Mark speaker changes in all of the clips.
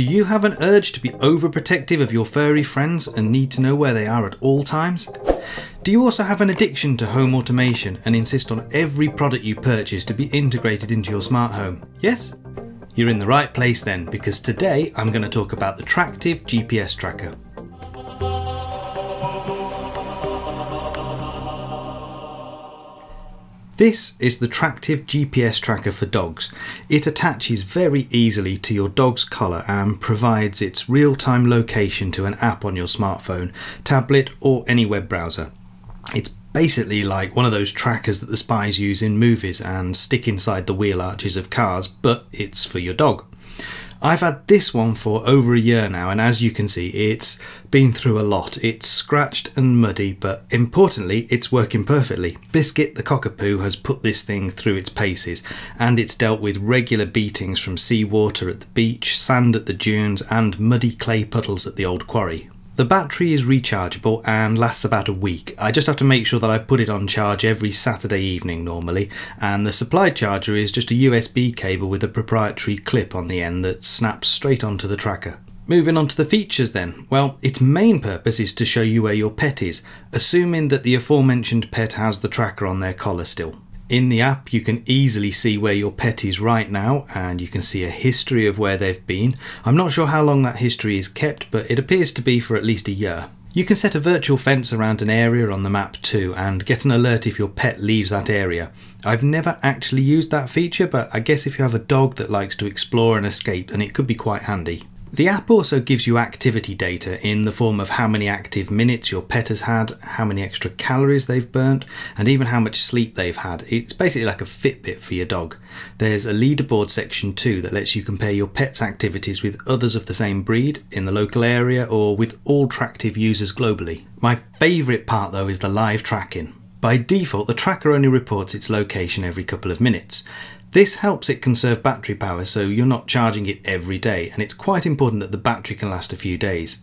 Speaker 1: Do you have an urge to be overprotective of your furry friends and need to know where they are at all times? Do you also have an addiction to home automation and insist on every product you purchase to be integrated into your smart home? Yes? You're in the right place then, because today I'm going to talk about the Tractive GPS Tracker. This is the Tractive GPS tracker for dogs. It attaches very easily to your dog's collar and provides its real-time location to an app on your smartphone, tablet or any web browser. It's basically like one of those trackers that the spies use in movies and stick inside the wheel arches of cars, but it's for your dog. I've had this one for over a year now, and as you can see, it's been through a lot. It's scratched and muddy, but importantly, it's working perfectly. Biscuit the cockapoo has put this thing through its paces, and it's dealt with regular beatings from seawater at the beach, sand at the dunes, and muddy clay puddles at the old quarry. The battery is rechargeable and lasts about a week. I just have to make sure that I put it on charge every Saturday evening normally, and the supply charger is just a USB cable with a proprietary clip on the end that snaps straight onto the tracker. Moving on to the features then. Well, its main purpose is to show you where your pet is, assuming that the aforementioned pet has the tracker on their collar still. In the app, you can easily see where your pet is right now and you can see a history of where they've been. I'm not sure how long that history is kept, but it appears to be for at least a year. You can set a virtual fence around an area on the map too and get an alert if your pet leaves that area. I've never actually used that feature, but I guess if you have a dog that likes to explore and escape, then it could be quite handy. The app also gives you activity data in the form of how many active minutes your pet has had, how many extra calories they've burnt, and even how much sleep they've had. It's basically like a Fitbit for your dog. There's a leaderboard section too that lets you compare your pet's activities with others of the same breed in the local area or with all Tractive users globally. My favourite part though is the live tracking. By default, the tracker only reports its location every couple of minutes. This helps it conserve battery power so you're not charging it every day and it's quite important that the battery can last a few days.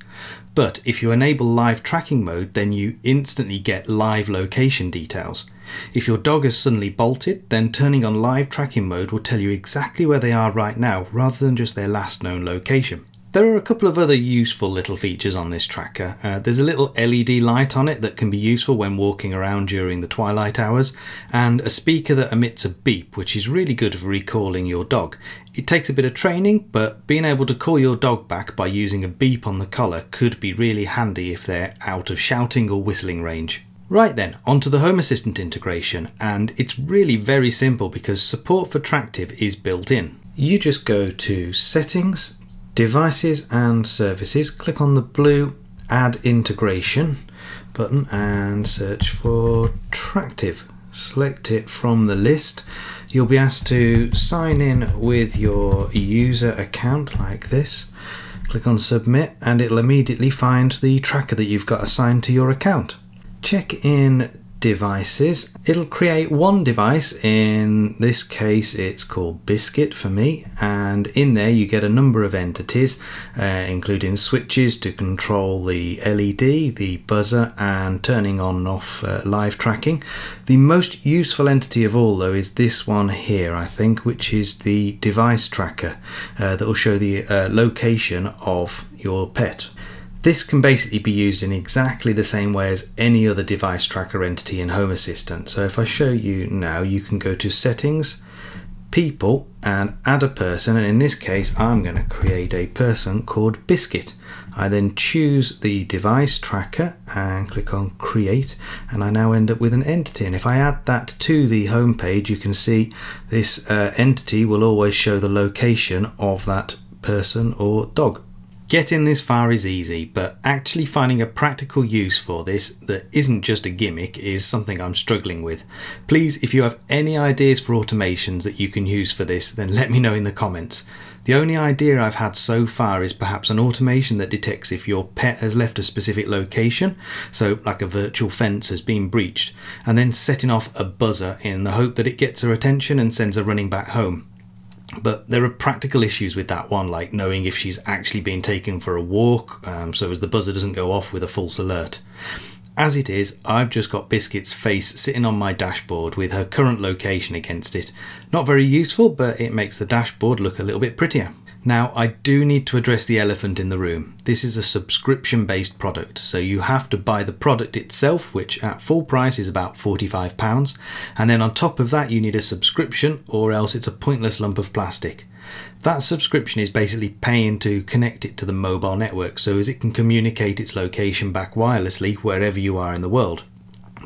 Speaker 1: But if you enable live tracking mode then you instantly get live location details. If your dog has suddenly bolted then turning on live tracking mode will tell you exactly where they are right now rather than just their last known location. There are a couple of other useful little features on this tracker. Uh, there's a little LED light on it that can be useful when walking around during the twilight hours, and a speaker that emits a beep, which is really good for recalling your dog. It takes a bit of training, but being able to call your dog back by using a beep on the collar could be really handy if they're out of shouting or whistling range. Right then, onto the Home Assistant integration, and it's really very simple because support for Tractive is built in. You just go to Settings, Devices and Services, click on the blue Add Integration button and search for Tractive. Select it from the list. You'll be asked to sign in with your user account like this. Click on Submit and it'll immediately find the tracker that you've got assigned to your account. Check in devices. It'll create one device, in this case it's called Biscuit for me, and in there you get a number of entities, uh, including switches to control the LED, the buzzer, and turning on and off uh, live tracking. The most useful entity of all, though, is this one here, I think, which is the device tracker uh, that will show the uh, location of your pet. This can basically be used in exactly the same way as any other device tracker entity in Home Assistant. So if I show you now, you can go to Settings, People, and add a person. And in this case, I'm going to create a person called Biscuit. I then choose the device tracker and click on Create, and I now end up with an entity. And if I add that to the home page, you can see this uh, entity will always show the location of that person or dog. Getting this far is easy, but actually finding a practical use for this that isn't just a gimmick is something I'm struggling with. Please, if you have any ideas for automations that you can use for this, then let me know in the comments. The only idea I've had so far is perhaps an automation that detects if your pet has left a specific location, so like a virtual fence has been breached, and then setting off a buzzer in the hope that it gets her attention and sends her running back home. But there are practical issues with that one, like knowing if she's actually being taken for a walk, um, so as the buzzer doesn't go off with a false alert. As it is, I've just got Biscuit's face sitting on my dashboard with her current location against it. Not very useful, but it makes the dashboard look a little bit prettier. Now, I do need to address the elephant in the room. This is a subscription based product, so you have to buy the product itself, which at full price is about £45, and then on top of that, you need a subscription, or else it's a pointless lump of plastic. That subscription is basically paying to connect it to the mobile network so as it can communicate its location back wirelessly wherever you are in the world.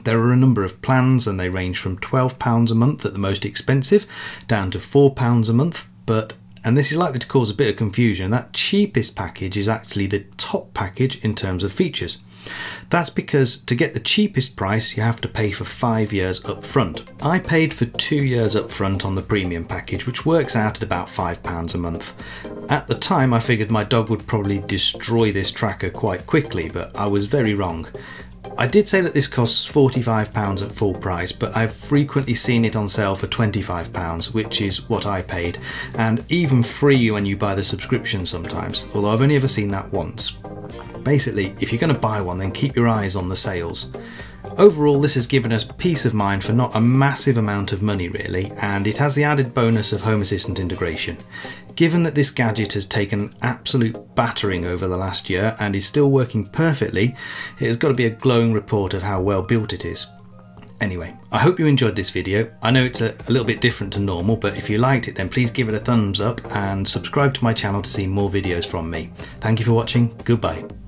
Speaker 1: There are a number of plans and they range from £12 a month at the most expensive down to £4 a month, but and this is likely to cause a bit of confusion. That cheapest package is actually the top package in terms of features. That's because to get the cheapest price, you have to pay for five years up front. I paid for two years up front on the premium package, which works out at about £5 a month. At the time, I figured my dog would probably destroy this tracker quite quickly, but I was very wrong. I did say that this costs £45 at full price, but I've frequently seen it on sale for £25, which is what I paid, and even free when you buy the subscription sometimes, although I've only ever seen that once. Basically, if you're going to buy one, then keep your eyes on the sales. Overall, this has given us peace of mind for not a massive amount of money really, and it has the added bonus of Home Assistant integration. Given that this gadget has taken absolute battering over the last year and is still working perfectly, it has got to be a glowing report of how well built it is. Anyway, I hope you enjoyed this video. I know it's a, a, little bit different to normal, but if you liked it then please give it a thumbs up and subscribe to my channel to see more videos from me. Thank you for watching, goodbye.